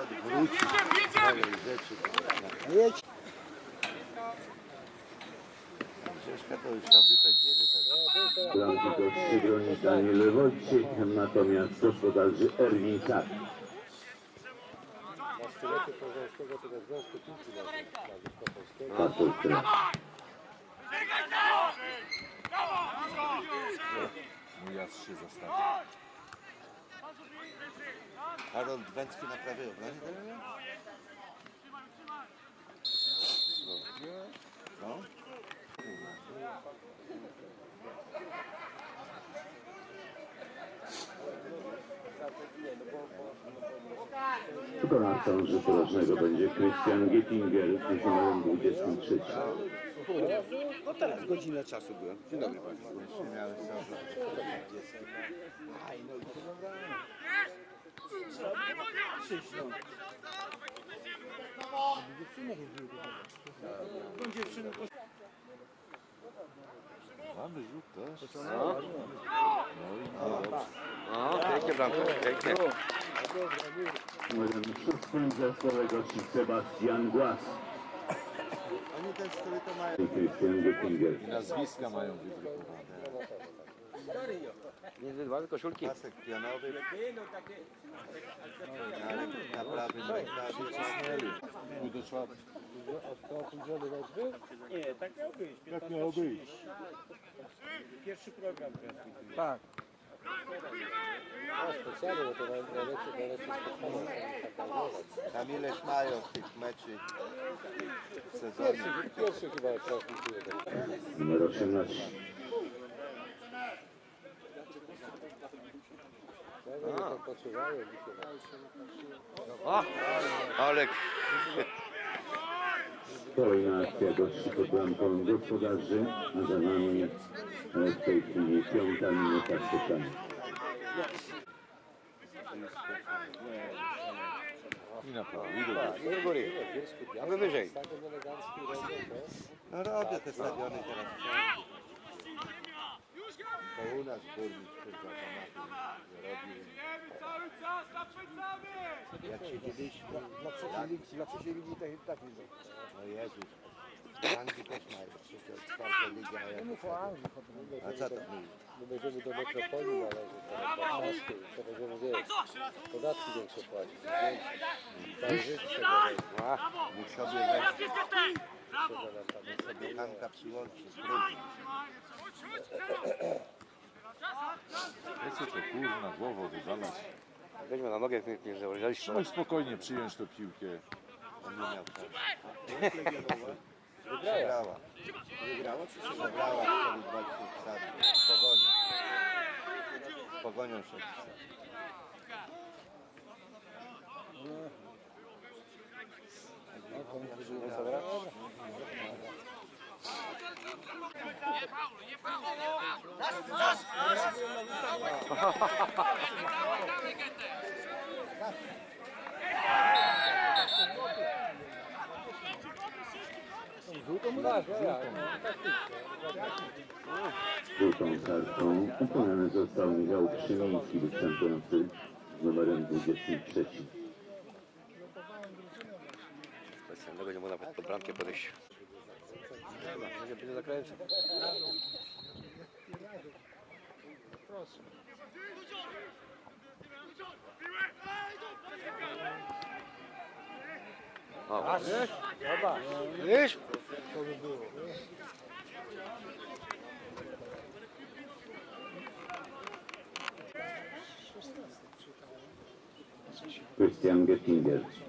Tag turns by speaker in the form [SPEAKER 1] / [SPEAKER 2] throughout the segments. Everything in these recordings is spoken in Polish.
[SPEAKER 1] odwrócić całej rzeczy.
[SPEAKER 2] Jedź.
[SPEAKER 1] Ciężka to już tam wypędzili.
[SPEAKER 3] Bramki gości broni Daniel Wojciech, natomiast gospodarzy Erwin Czak. Bartosz Trek.
[SPEAKER 4] Mój się zostawił.
[SPEAKER 1] Harold Węcki na prawej obronie teraz? No.
[SPEAKER 3] Wykonawcą rzutu rożnego będzie Christian Gettinger z numerem 23.
[SPEAKER 2] No teraz godzinę czasu byłem. Dzień dobry Państwu. Aj, no i to dobra. Dziewczynek jest był Tą dziewczynę
[SPEAKER 4] Mamy rzut też.
[SPEAKER 2] No.
[SPEAKER 4] No i.
[SPEAKER 5] No, pięknie bramka, pięknie.
[SPEAKER 3] Numerem szóstym zespołu gości Sebastian Głaz
[SPEAKER 1] Oni ten strój to mają.
[SPEAKER 3] I
[SPEAKER 4] nazwiska mają wydrukowane.
[SPEAKER 5] Nie dwa koszulki.
[SPEAKER 1] Pasek pionowy. Ale na prawym rękawie.
[SPEAKER 4] Pół do czwartej.
[SPEAKER 6] Nie, tak miał być.
[SPEAKER 4] Jak miało być?
[SPEAKER 6] Pierwszy program.
[SPEAKER 2] Tak.
[SPEAKER 1] Tam ileś mają tych meczy w sezonie.
[SPEAKER 3] Numer 18.
[SPEAKER 5] O, ale
[SPEAKER 3] Kolejna akcja gości pod bramką gospodarzy, a za nami e, w tej chwili piąta minuta spotkania.
[SPEAKER 4] I na prawo, i do góry.
[SPEAKER 5] do góry. Aby wyżej.
[SPEAKER 1] No robię te stadiony teraz u nas burmistrz kurwa robił. Jak siedzieliśmy,
[SPEAKER 2] Dla trzeciej ligi, dla trzeciej ligi tak, tak widzę.
[SPEAKER 1] no Jezus, Anglii mają trzecia, czwarta liga, a ja
[SPEAKER 2] No po Anglii potem.
[SPEAKER 1] A co to mówi?
[SPEAKER 7] My będziemy do metropolii należeć, to będziemy wiesz, podatki większe płacić. Całe życie sobie wejdzie,
[SPEAKER 1] Niech sobie Hanka przyłączy, spróbuj.
[SPEAKER 4] Po co to kurna głową wywalać?
[SPEAKER 5] Weźmy na nogę, jak nie założyliśmy.
[SPEAKER 4] Trzymaj spokojnie, przyjąć tę piłkę.
[SPEAKER 1] On nie miał czasu. Wygrała. Wygrała czy się zagrała? Wtedy walczył w Sari. Z Pogonią. Pogonią się
[SPEAKER 3] Żółtą kartką ukonany został Michał Krzymiński, występujący z numerem 23.
[SPEAKER 5] Specjalnego nie można pod bramkę podejść. Będzie będzie zakręcał. O, widzisz? Widzisz?
[SPEAKER 3] Christian Gettinger.
[SPEAKER 5] O.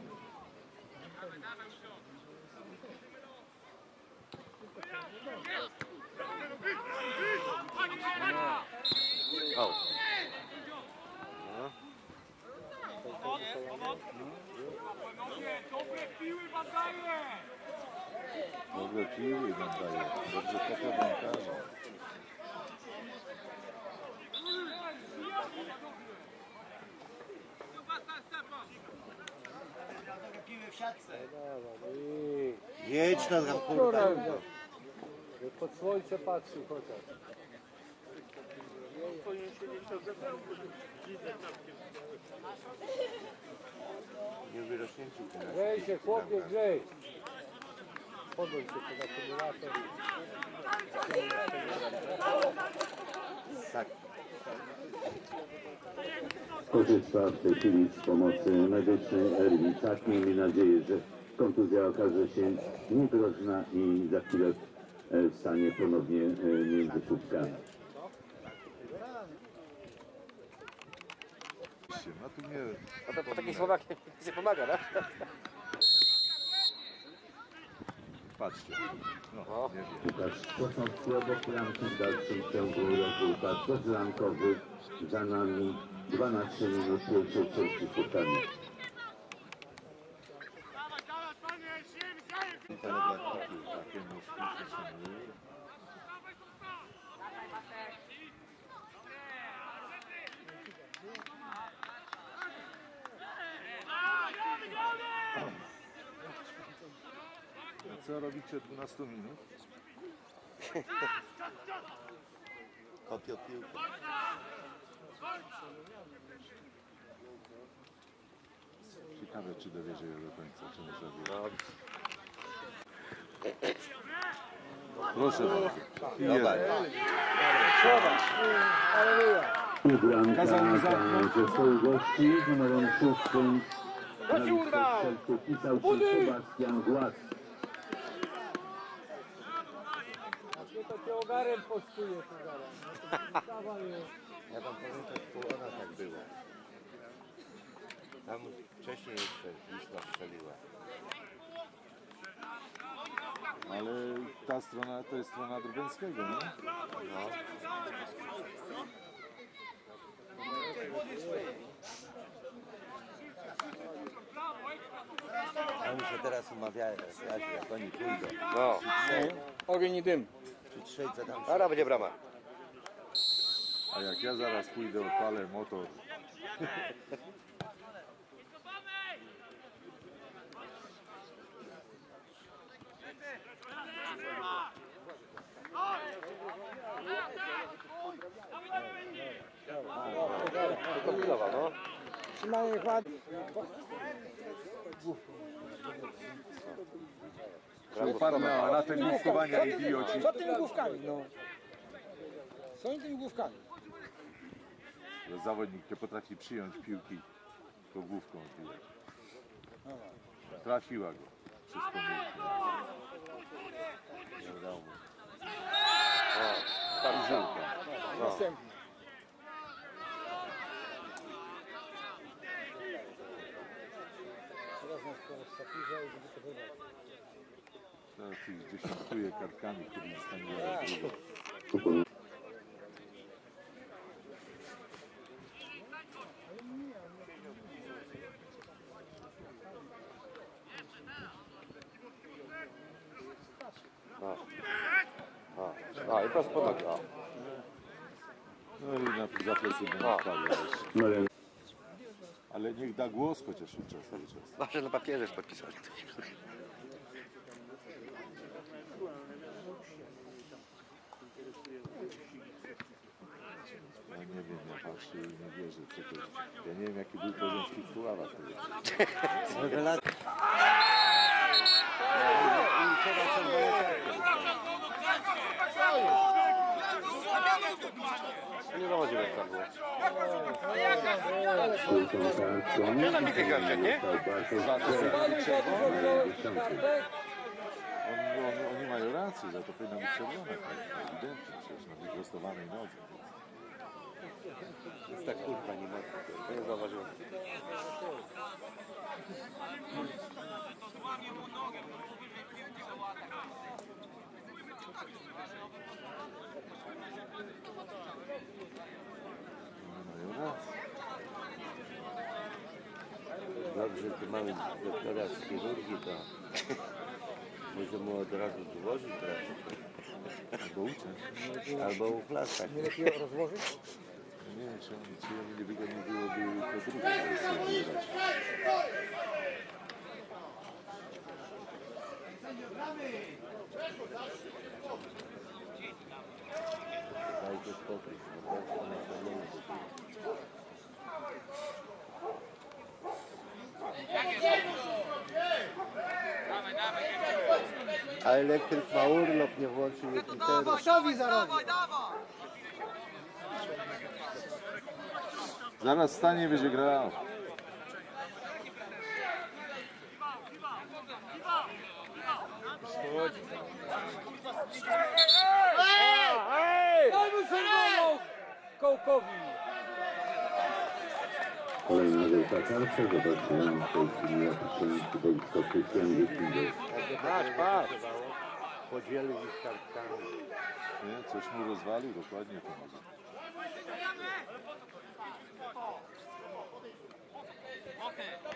[SPEAKER 1] Jedź no tam kurwa.
[SPEAKER 7] Pod słońce patrzył chociaż.
[SPEAKER 1] Nie wyrośnięci
[SPEAKER 7] Grzej się, chłopie, grzej. Podaj się pod akumulator.
[SPEAKER 1] Tak,
[SPEAKER 3] Korzysta w tej chwili z pomocy medycznej Erwi. Tak, miejmy nadzieję, że kontuzja okaże się niegroźna i za chwilę e, wstanie ponownie e, między słupkami.
[SPEAKER 4] No tu nie,
[SPEAKER 5] No to po takich słowach nie pomaga, tak?
[SPEAKER 4] Patrzcie. No, nie wiem.
[SPEAKER 3] Łukasz Kosowski obok bramki w dalszym ciągu bezramkowy za nami 12 minut pierwszej części spotkania.
[SPEAKER 4] Co robicie 12 minut?
[SPEAKER 1] kopią piłkę.
[SPEAKER 4] Ciekawe, czy dowiezie je do końca, czy nie.
[SPEAKER 5] No,
[SPEAKER 4] Proszę bardzo. I
[SPEAKER 1] Zobacz.
[SPEAKER 4] jeden.
[SPEAKER 3] Za
[SPEAKER 4] zamknąć.
[SPEAKER 3] zespołu gości z numerem szóstym. Na listę strzelców pisał się Sebastian Głaz.
[SPEAKER 7] Nie to cię ogarem pocztuje tu zaraz. No to dawaj już.
[SPEAKER 1] Ja wam powiem, tak tu u nas tak było. Tam wcześniej jeszcze Wisła strzeliła.
[SPEAKER 4] Ale ta strona to jest strona Drobęskiego, nie?
[SPEAKER 1] No. Oni się teraz umawiają, jak oni pójdą.
[SPEAKER 5] no.
[SPEAKER 6] Ogień i dym.
[SPEAKER 1] Czy trzej co tam
[SPEAKER 5] Teraz będzie brama.
[SPEAKER 4] A jak ja zaraz pójdę, odpalę motor.
[SPEAKER 5] Tylko chwilowa, no.
[SPEAKER 6] Ładnie.
[SPEAKER 4] Farmę, a na te główkowania idioci.
[SPEAKER 6] Co tymi główkami, no? Co tymi główkami?
[SPEAKER 4] że zawodnik nie potrafi przyjąć piłki, to główką odbijać. Trafiła go pomyłkę.
[SPEAKER 1] nie udało mu.
[SPEAKER 5] Tam
[SPEAKER 4] Żółta.
[SPEAKER 6] Następny.
[SPEAKER 7] Teraz nas po Safirze i będzie to wybrać.
[SPEAKER 4] Teraz ich dziesiątkuje kartkami, które zostanie drugi.
[SPEAKER 5] No. No i.
[SPEAKER 4] No i na za plecy będą stawiał jeszcze.
[SPEAKER 3] Numerem
[SPEAKER 4] Ale niech da głos chociaż od czasu do czasu.
[SPEAKER 5] Zawsze na papierze jest podpisane.
[SPEAKER 4] Ja nie i nie wierzę, co to jest. Ja nie wiem, jaki był poziom w tych puławach.
[SPEAKER 1] Rewelacja.
[SPEAKER 5] Nie zawodziłem tam było. Nie na bitych kartach, nie?
[SPEAKER 3] Został Bartosz Strzelec, numer 10.
[SPEAKER 4] Oni, mają rację, za to powinna być czerwona kartka. Ewidentnie, przecież na wyprostowanej nodze.
[SPEAKER 1] Jest tak kurwa nie.
[SPEAKER 5] To nie zauważyłem.
[SPEAKER 1] Dobrze, że mamy doktora z chirurgii, to może mu od razu złożyć.
[SPEAKER 4] Albo uciąć.
[SPEAKER 1] Albo uplaskać.
[SPEAKER 7] Nie lepiej rozłożyć?
[SPEAKER 4] nie wiem, czy nie wygodnie byłoby
[SPEAKER 1] po A elektryk ma urlop, nie włączył Jupitera.
[SPEAKER 6] Dawaj, dawaj, dawaj!
[SPEAKER 4] Zaraz stanie i będzie grał.
[SPEAKER 7] Daj mu czerwoną kołkowi.
[SPEAKER 3] Kolejna wielka karta, zobaczymy w tej chwili jaki się tutaj istotny ciągnie Kinder.
[SPEAKER 7] Patrz, patrz.
[SPEAKER 1] Podzielił ich kartkami.
[SPEAKER 4] Nie? Coś mu rozwalił, dokładnie to może.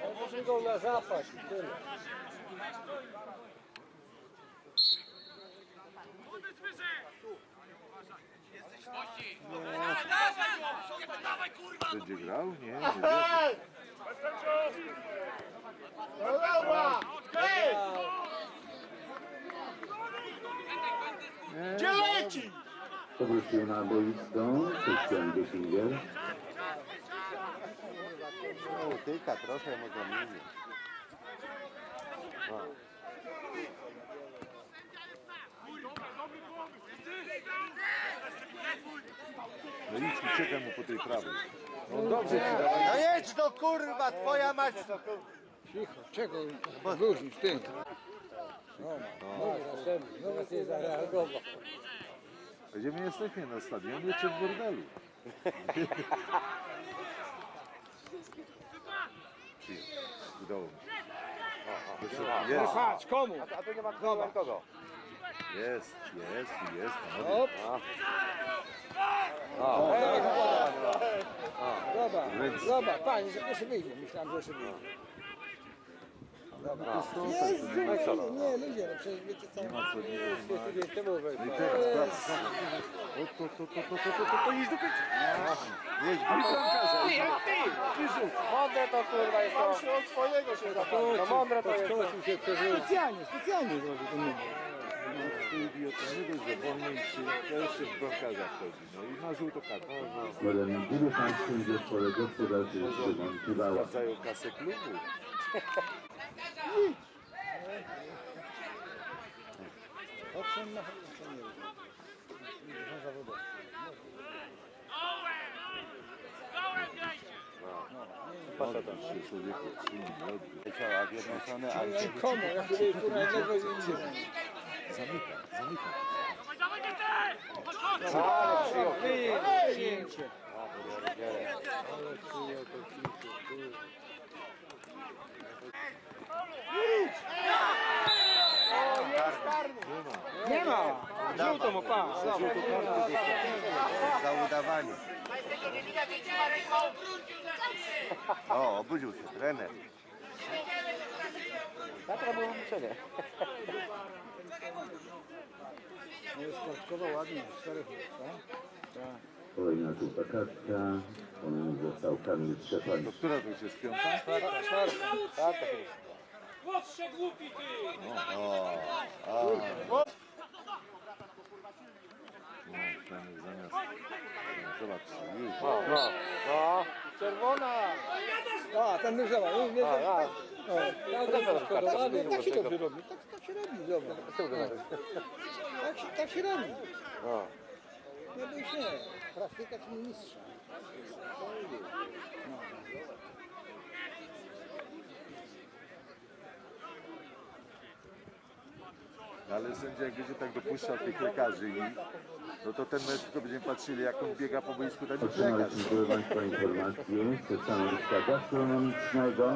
[SPEAKER 7] Odłożył go na zapas i Vai,
[SPEAKER 4] Będzie vai Nie. Vai, Dobra!
[SPEAKER 3] Gdzie leci? Vai, wrócił na boiską Vai, Biesinger.
[SPEAKER 1] No, utyka trochę, może minie.
[SPEAKER 4] No idź, uciekaj mu po tej prawej.
[SPEAKER 1] No jedź do kurwa, twoja mać.
[SPEAKER 6] Cicho, czego różnisz ty?
[SPEAKER 7] No, następny. Znowu nie zareagował.
[SPEAKER 4] Gdzie my jesteśmy na stadionie czy w bordelu? Ci w dołu. Jest,
[SPEAKER 6] Patrz, komu?
[SPEAKER 5] a, a tu nie ma Dobra. kogo.
[SPEAKER 4] jest, jest, jest.
[SPEAKER 6] Hop, O, dobra,
[SPEAKER 4] dobra,
[SPEAKER 6] dobra, pani, że jeszcze wyjdzie, myślałem, że jeszcze wyjdzie. Dobra. Jest,
[SPEAKER 5] no nie,
[SPEAKER 6] nie, ludzie, no przecież wiecie co.
[SPEAKER 4] No i teraz, teraz, tak. O, to, to, to, to, to, to, to, jedź do końca. No jedź, Ty, jak ty! Ty rzuć.
[SPEAKER 5] Mądre to kurwa jest to. Się od swojego się zapadł. No mądre to jest to.
[SPEAKER 7] Podskoczył się przeżył.
[SPEAKER 6] nie, specjalnie zrobił no, to mówię.
[SPEAKER 4] No, ty idiota, nie dość, że wolniej się, to jeszcze w bronkarza wchodzi, no i ma żółto kartę.
[SPEAKER 3] Madam, ile Państwu idzie w pole gospodarcze jeszcze
[SPEAKER 4] Sprawdzają kasę klubu.
[SPEAKER 6] Owszem, na pewno nie są zawodowcy.
[SPEAKER 4] Patrz tam się człowieku
[SPEAKER 1] leciała w jedną stronę, a
[SPEAKER 6] i komu? Ja sobie tu na lewo i idzie.
[SPEAKER 4] Zamyka, zamyka.
[SPEAKER 5] Ale przyjął.
[SPEAKER 6] Przyjęcie. Ale przyjął to kilku. pa! Żółto mu pa!
[SPEAKER 1] Za żółtą. Za udawanie. O, obudził się trener.
[SPEAKER 5] Tatra było wymuszenie.
[SPEAKER 6] No jest kartkowo ładnie, czterech, tak?
[SPEAKER 3] Kolejna żółta kartka. On został karny
[SPEAKER 4] Szczepan.
[SPEAKER 3] To
[SPEAKER 4] która to już jest piąta?
[SPEAKER 5] Czwarta, czwarta. Czwarta. Młodsze głupi ty!
[SPEAKER 1] O, o,
[SPEAKER 4] o trener zamiast... No, Zobacz, już.
[SPEAKER 5] No, no, no. Czerwona.
[SPEAKER 6] A, ten wygrzewa. Nie, nie,
[SPEAKER 5] A,
[SPEAKER 6] nie.
[SPEAKER 5] ja.
[SPEAKER 6] O,
[SPEAKER 7] Ja to rozkodowany.
[SPEAKER 6] tak się dobrze robi. Tak, tak się robi, dobra.
[SPEAKER 5] Zaraz.
[SPEAKER 6] Tak się, tak się robi.
[SPEAKER 5] No.
[SPEAKER 6] Nie bój się. Praktyka czy mistrza.
[SPEAKER 4] No, Ale sędzia jak będzie tak dopuszczał tych lekarzy i no to ten mecz tylko będziemy patrzyli jak on biega po boisku ten lekarz.
[SPEAKER 3] Otrzymaliśmy proszę Państwa informację ze stanowiska gastronomicznego,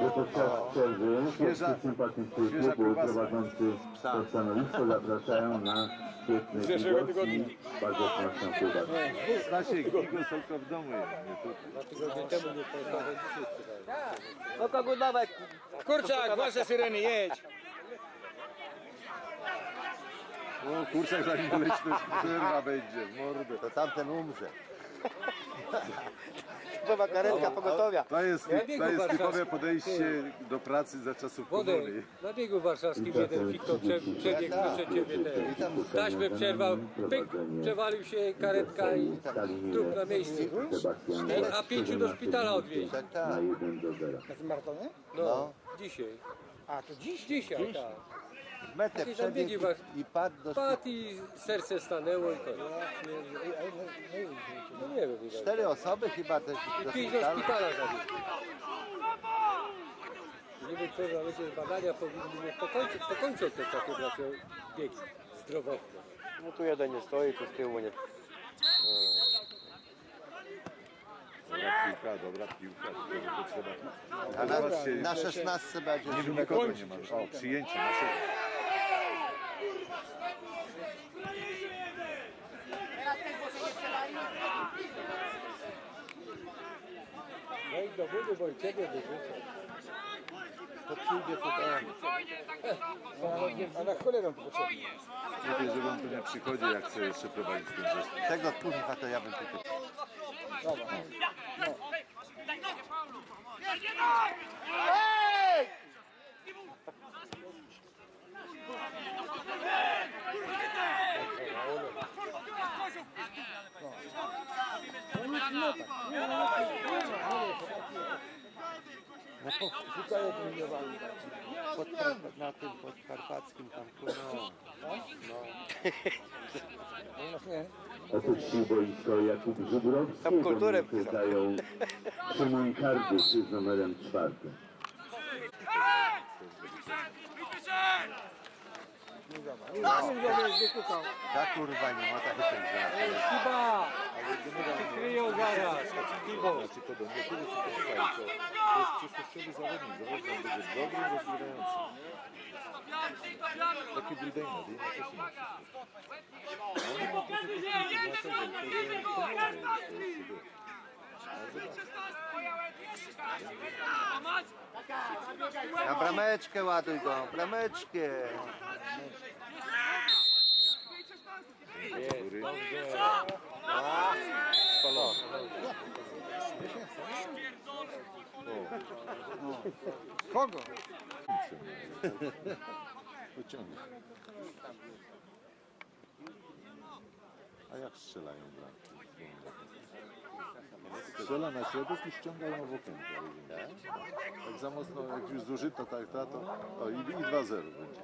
[SPEAKER 3] że podczas przerwy wszyscy sympatyczni
[SPEAKER 4] świeża
[SPEAKER 3] klubu
[SPEAKER 4] kiełbasa.
[SPEAKER 3] prowadzący to stanowisko zapraszają na świetny widok i bardzo smaczną kiełbasę.
[SPEAKER 4] Stasiek, Gigo tylko w domu jest, nie tutaj.
[SPEAKER 5] No kogo dawaj.
[SPEAKER 6] Kurczak, wasze syreny, jedź.
[SPEAKER 4] O kurczak zanim doleci to będzie, mordę.
[SPEAKER 1] to tamten umrze.
[SPEAKER 5] Była karetka pogotowia.
[SPEAKER 4] To jest,
[SPEAKER 7] Ja
[SPEAKER 4] to jest typowe
[SPEAKER 7] warszawski.
[SPEAKER 4] podejście do pracy za czasów
[SPEAKER 7] Wodę,
[SPEAKER 4] komuny.
[SPEAKER 7] na biegu warszawskim jeden prze, przebiegł przed ciebie ten. Taśmę przerwał, pyk, przewalił się karetka i trup na miejscu. A pięciu do szpitala odwieźli.
[SPEAKER 1] tak,
[SPEAKER 3] na
[SPEAKER 1] tak.
[SPEAKER 3] 1 do 0.
[SPEAKER 6] Na tym maratonie?
[SPEAKER 7] No,
[SPEAKER 1] No.
[SPEAKER 7] dzisiaj.
[SPEAKER 6] A, to dziś?
[SPEAKER 7] Dzisiaj, tak.
[SPEAKER 1] Metę
[SPEAKER 7] Jakieś
[SPEAKER 1] przebiegł
[SPEAKER 7] was-
[SPEAKER 1] i, i padł do
[SPEAKER 7] Padł i serce stanęło i koniec. No nie wiem ile.
[SPEAKER 1] Cztery osoby chyba też do
[SPEAKER 7] Pięć do
[SPEAKER 1] szpitala.
[SPEAKER 7] szpitala zabiegł. Niby to, badania powinni mieć pokończyć, pokończą te takie właśnie biegi zdrowotne.
[SPEAKER 5] No tu jeden nie stoi, tu z tyłu nie.
[SPEAKER 4] Dobra piłka, dobra piłka. tylko To trzeba...
[SPEAKER 1] A na,
[SPEAKER 4] Zobaczcie,
[SPEAKER 1] na 16 będzie
[SPEAKER 4] Nie wiem, nikogo nie ma. O, przyjęcie. Nasze...
[SPEAKER 7] No i do budy, bo i ciebie wyrzucą.
[SPEAKER 1] to przyjdzie tutaj.
[SPEAKER 6] A na cholerę to potrzebne.
[SPEAKER 4] Lepiej, żeby on tu nie przychodzi, jak chce jeszcze prowadzić ten zespół.
[SPEAKER 1] Tego kurwa to ja bym tylko...
[SPEAKER 6] Rzucają tym nie wali.
[SPEAKER 1] Pod, na tym podkarpackim tam.
[SPEAKER 6] U nas nie.
[SPEAKER 3] Opuścił boisko Jakub Żubrowski,
[SPEAKER 5] Tam kulturę
[SPEAKER 3] zajął Szymon Kardusz z numerem czwartym.
[SPEAKER 1] Ta kurwa nie ma takich sędziów.
[SPEAKER 7] Chyba! Ci kryją zaraz. Piwo.
[SPEAKER 4] Znaczy to do mnie tyle to, jest przyszłościowy zawodnik. Zawodnik będzie dobrym, rozwijającym. Taki Bridejna, Dina też nie ma przyszłości. A on ma to nie jest, to jest sobie.
[SPEAKER 1] Na brameczkę ładuj go, brameczkę.
[SPEAKER 6] Kogo?
[SPEAKER 4] Pociągnie. A jak strzelają bramki? Strzela na środek i ściągają w okienko. Jak za mocno, jak już zużyto tak, ta, to o, i, i 2-0 będzie.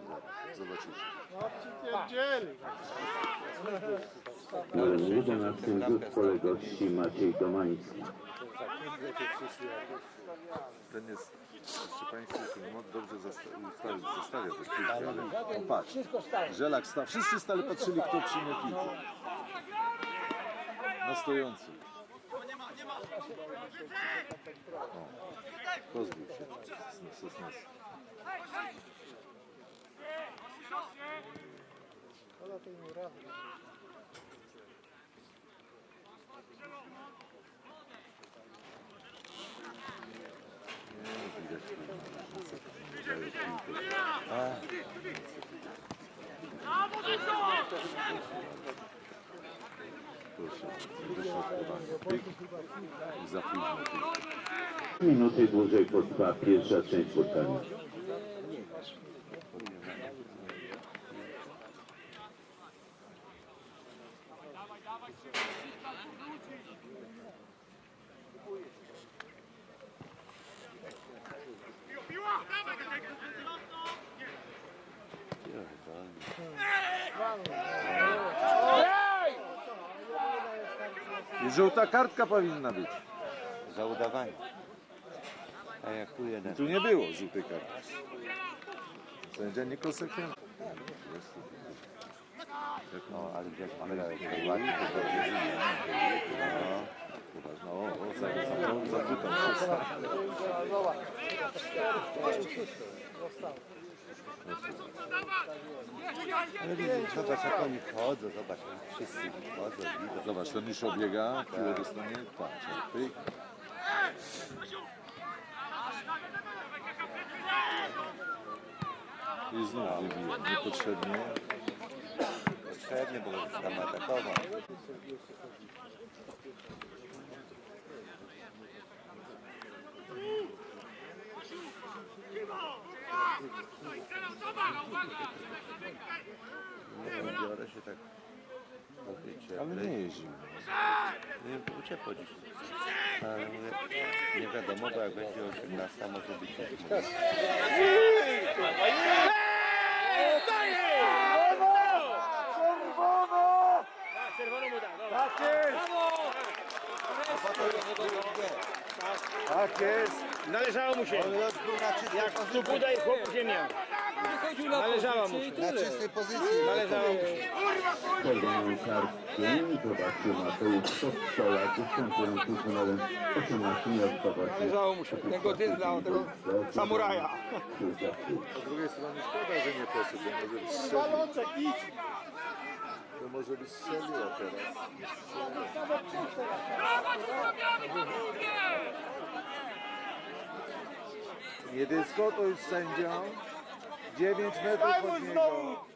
[SPEAKER 4] zaraz. Zobaczycie.
[SPEAKER 3] Na 11 rzut pole gości Maciej Domański.
[SPEAKER 4] Ten jest, proszę Państwa, ten mod dobrze zasta- ustawi- zostawia te piłki, ale. Żelak sta, wszyscy stali patrzyli, kto przyjmie piłkę. Na stojący. O, pozbył się Sosnos- Sosnosa. Nie, widać, kurwa, że dają piłkę. Proszę, dośrodkowanie. Pyk. I za późno pyk.
[SPEAKER 3] Minuty dłużej
[SPEAKER 4] powinna być.
[SPEAKER 1] Za udawanie. A jak tu jeden.
[SPEAKER 4] Tu nie było żółtej kartki. Sędzia niekonsekwentny.
[SPEAKER 1] No, ale ale jak ładnie to dobrze No.
[SPEAKER 4] No, o, o, za, za, za butą
[SPEAKER 1] Ale widzisz, zobacz jak oni chodzą, zobacz, oni wszyscy chodzą, widzą.
[SPEAKER 4] Zobacz, ten już obiega, piłę dostanie, patrz, pyk. I znów wybija, niepotrzebnie.
[SPEAKER 1] Potrzebnie, bo tam atakował. Nie wiem, biorę się tak. Mówicie,
[SPEAKER 4] Ale nie jeździł.
[SPEAKER 1] Nie, uciekło dziś. Ale mówię, nie wiadomo, bo jak będzie 18, może być jakiś
[SPEAKER 2] Tak jest.
[SPEAKER 6] Należało mu się.
[SPEAKER 1] On już był na czystej
[SPEAKER 6] Jak
[SPEAKER 1] pozycji.
[SPEAKER 6] Subuda i chłop ziemia. Należało mu się.
[SPEAKER 1] Na czystej pozycji.
[SPEAKER 6] Należało mu się.
[SPEAKER 3] Czerwoną kartkę zobaczył Mateusz Kostola, występujący z numerem 18 nie odchował się.
[SPEAKER 6] Należało mu się. Tego dyzla, tego samuraja.
[SPEAKER 4] Z drugiej strony szkoda, że nie poszedł, może być. To może być strzelił a teraz. Nie dyskutuj z sędzią. 9 metrów od niego.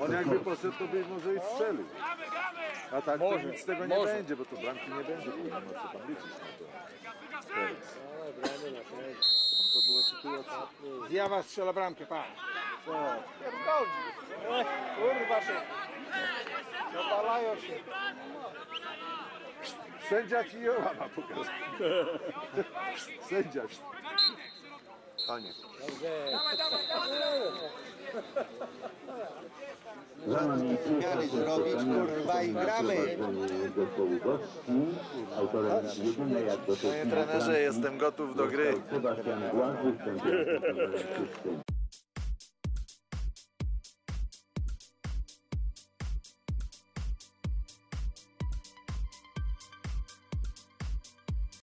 [SPEAKER 4] On jakby poszedł, to by może i strzelił. A tak to nic z tego nie
[SPEAKER 6] może.
[SPEAKER 4] będzie, bo tu bramki nie będzie, bo nie ma co tam liczyć na to. Teraz. Tam to była sytuacja.
[SPEAKER 6] Zjawa strzela bramkę, patrz.
[SPEAKER 2] Kurwa się. Dopalają się.
[SPEAKER 4] Sędzia Kijowa ma pokazać. Sędzia.
[SPEAKER 3] Nami
[SPEAKER 1] Miary zrobić, kurwa, i gramy.
[SPEAKER 4] Panie trenerze, jestem gotów do gry.